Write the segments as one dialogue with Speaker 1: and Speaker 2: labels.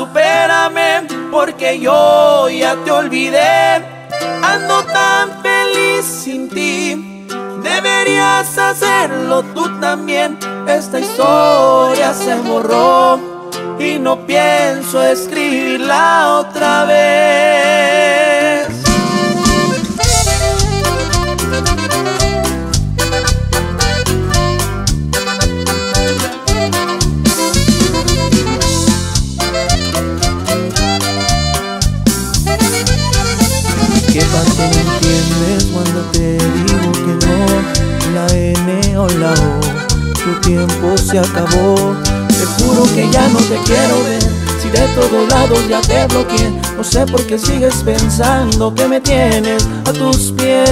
Speaker 1: supérame, porque yo ya te olvidé. Ando tan feliz sin ti. Deberías hacerlo tú también. Esta historia se borró y no pienso escribirla otra vez.
Speaker 2: Tu tiempo se acabó. Te juro que ya no te quiero ver. Si de todos lados ya te bloqueé, no sé por qué sigues pensando que me tienes a tus pies.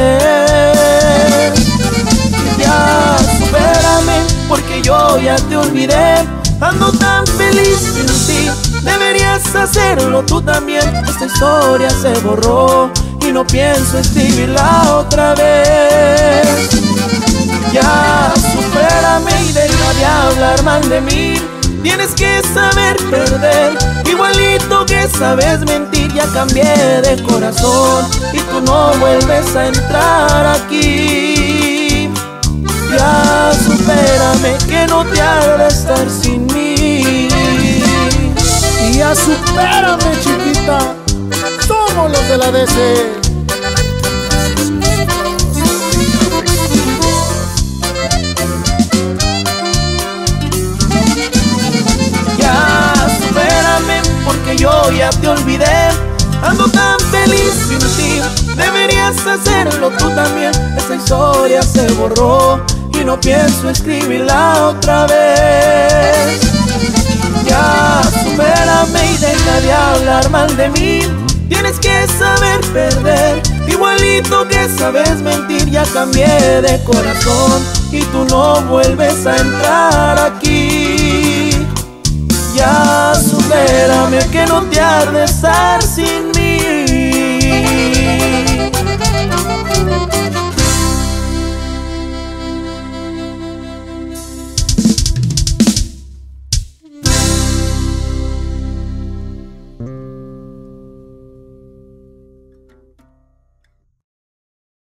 Speaker 2: Ya, supérame, porque yo ya te olvidé. Ando tan feliz sin ti, deberías hacerlo tú también. Esta historia se borró y no pienso escribirla otra vez. Ya, mal de mí. Tienes que saber perder, igualito que sabes mentir. Ya cambié de corazón y tú no vuelves a entrar aquí. Ya, supérame que no te hará estar sin mí.
Speaker 3: Ya supérame, chiquita. Somos los de la DC.
Speaker 1: Te olvidé. Ando tan feliz sin ti, deberías hacerlo tú también. Esta historia se borró y no pienso escribirla otra vez. Ya, supérame y deja de hablar mal de mí. Tienes que saber perder, igualito que sabes mentir. Ya cambié de corazón y tú no vuelves a entrar aquí. Ya supérame que no te ha de estar sin mí